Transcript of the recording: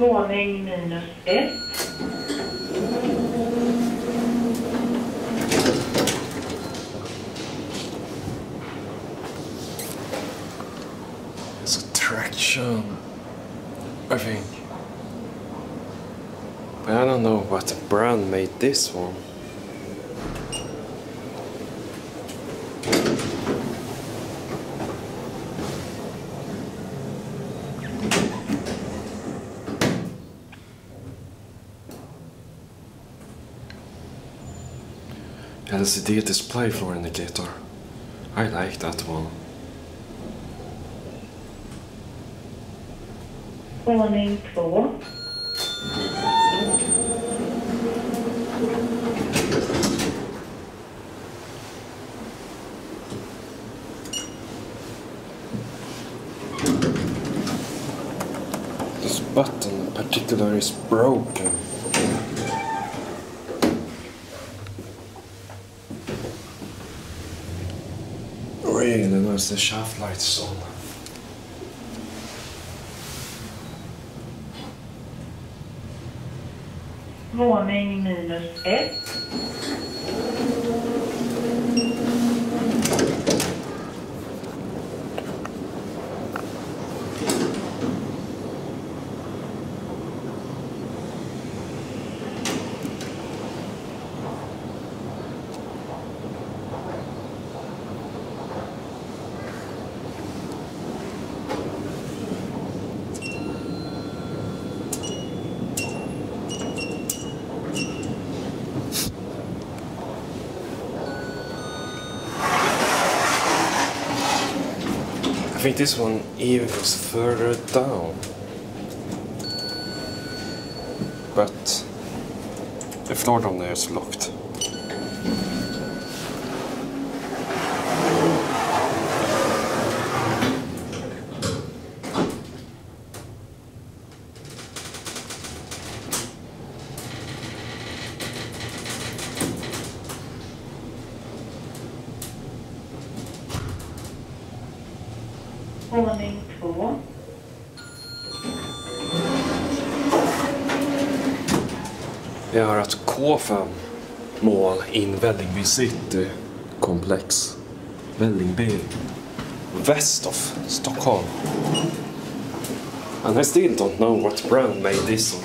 Våning minus ett. It's a traction, I think. But I don't know what brand made this one. LCD display floor indicator. I like that one. Våning två. This button in particular is broken. Really nice the shaft lights on. Våning minus ett. Think this one even goes further down. But the floor down there is locked. Våning två. Vi har ett K5 mål in Vällingby city komplex. Vällingby. West of Stockholm. And I still don't know what brand made this